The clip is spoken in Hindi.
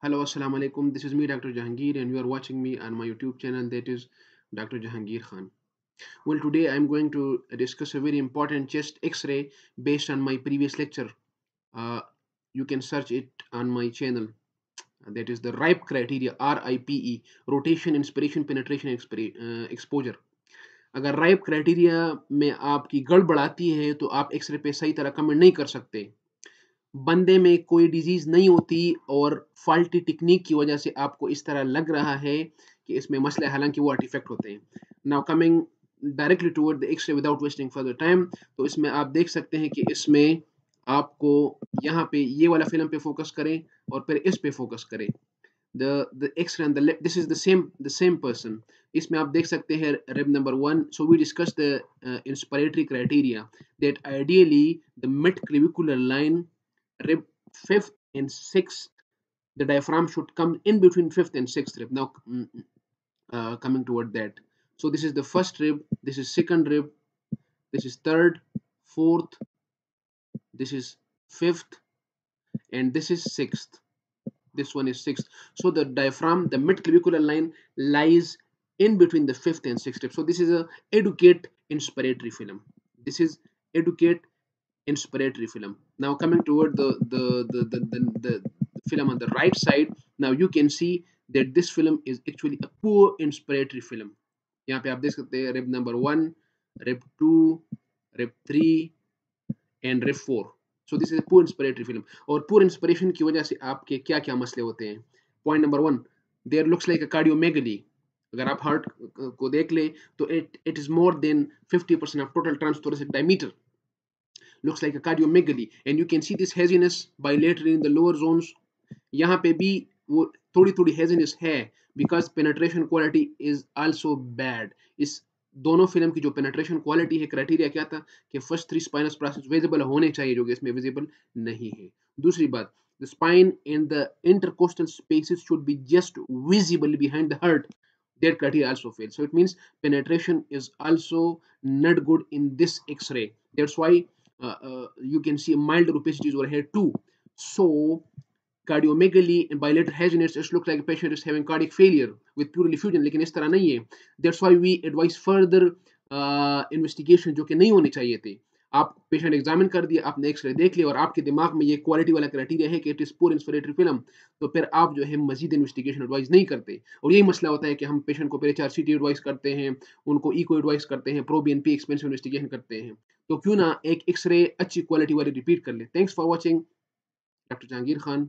Hello, Assalamu alaikum. This is me, Dr. Jahangir, and you are watching me on my YouTube channel that is Dr. Jahangir Khan. Well, today I'm going to discuss a very important chest x-ray based on my previous lecture. Uh, you can search it on my channel. That is the RIPE criteria, R-I-P-E, rotation, inspiration, penetration, uh, exposure. अगर राइप क्राइटेरिया में आपकी गड़बड़ आती है तो आप एक्सरे पे सही तरह कमेंट नहीं कर सकते बंदे में कोई डिज़ीज़ नहीं होती और फॉल्टी टेक्निक की वजह से आपको इस तरह लग रहा है कि इसमें मसले हालाँकि वो आर्टिफेक्ट होते हैं। Now coming directly toward the X ray without wasting further time तो इसमें आप देख सकते हैं कि इसमें आपको यहाँ पे ये वाला फ़िल्म पे फोकस करें और फिर इस पे फोकस करें। The the x-ray and the this is the same the same इसमें आप देख सकते हैं rib number one so we discussed the uh, inspiratory criteria that ideally the mid line rib fifth and sixth the diaphragm should come in between fifth and sixth rib. Now mm, uh, coming toward that. So this is the first rib this is second rib this is third fourth this is fifth and this is sixth. This one is sixth. So the diaphragm the mid clavicular line lies in between the fifth and sixth rib. So this is a educate inspiratory film. This is educate inspiratory film. Now coming toward the the the, the, the, the film on the right side now you can see that this film is actually a poor inspiratory film. यहाँ पे आप देख सकते हैं rib number one rib two rib three and rib four so this is poor inspiratory film और पुअर इंस्पिरेशन की वजह से आपके क्या क्या मसले होते हैं? Point number one there looks like a cardiomegaly अगर आप हार्ट को देख ले तो it it is more than 50 percent of total transthoracic diameter looks like a cardiomegaly and you can see this haziness bilaterally in the lower zones यहाँ पे भी वो थोड़ी थोड़ी haziness है because penetration quality is also bad इस दोनों फ़िल्म की जो पेनेट्रेशन क्वालिटी है क्राइटेरिया क्या था कि first three spinous process visible होने चाहिए जो कि इसमें विजिबल नहीं है दूसरी बात the spine and the intercostal spaces should be just visible behind the heart that criteria also fails so it means penetration is also not good in this x-ray that's why uh, uh, you can see mild opacities over here too. So cardiomegaly and bilateral haziness it looks like a patient is having cardiac failure with pleural effusion लेकिन इस तरह नहीं है that's why we advise further uh, investigation जो कि नहीं होने चाहिए थे आप पेशेंट एग्जामिन कर दिया आपने एक्सरे देख लिया और आपके दिमाग में ये क्वालिटी वाला क्राइटेरिया है कि it is poor inspiratory film तो फिर आप जो है मजीद इन्वेस्टिगेशन एडवाइस नहीं करते। और यही मसला होता है कि हम पेशेंट को पहले चार सी एडवाइस करते हैं, उनको ईको एडवाइस करते हैं pro B N P expensive investigation करते हैं। तो क्यों ना एक एक्सरे अच्छी क्वालिटी वाली रिपीट कर ले। Thanks for watching doctor Jahangir Khan